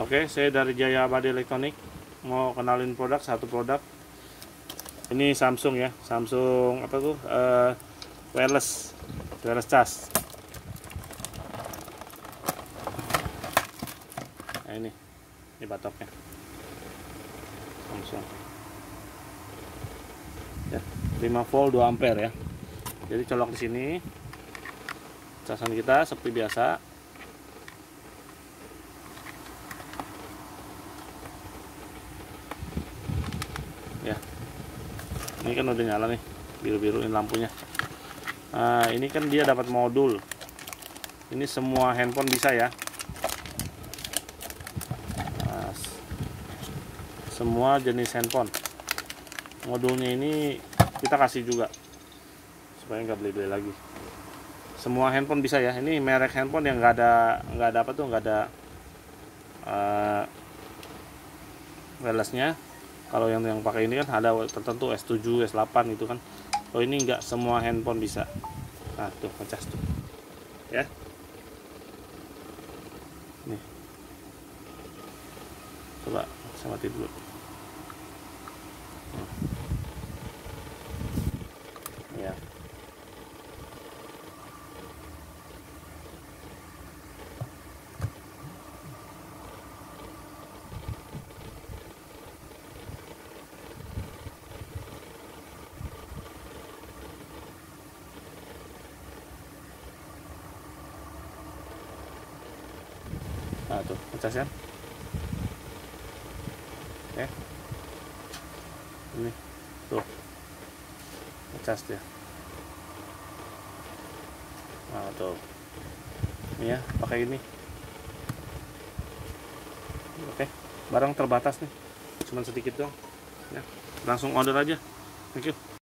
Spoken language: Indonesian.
Oke, saya dari Jaya Abadi Elektronik mau kenalin produk satu produk. Ini Samsung ya, Samsung apa tuh? eh, wireless, wireless charge. Nah ini, ini batoknya. Samsung. Ya, 5 volt 2 ampere ya. Jadi colok di sini. Casan kita seperti biasa. Ya. Ini kan udah nyala nih biru-biru ini lampunya. Nah, ini kan dia dapat modul. Ini semua handphone bisa ya. Nah, semua jenis handphone. Modulnya ini kita kasih juga supaya nggak beli-beli lagi. Semua handphone bisa ya. Ini merek handphone yang nggak ada nggak ada apa tuh nggak ada eh, wirelessnya kalau yang yang pakai ini kan ada tertentu S7 S8 itu kan. Kalau ini enggak semua handphone bisa. Nah tuh ngecas tuh. Ya. Nih. Coba saya mati dulu Hmm. ya nah tuh ngecas ya oke ini tuh. Ngecas dia. Nah tuh. Ini ya pakai ini. Oke barang terbatas nih. Cuman sedikit dong ya langsung order aja. Thank you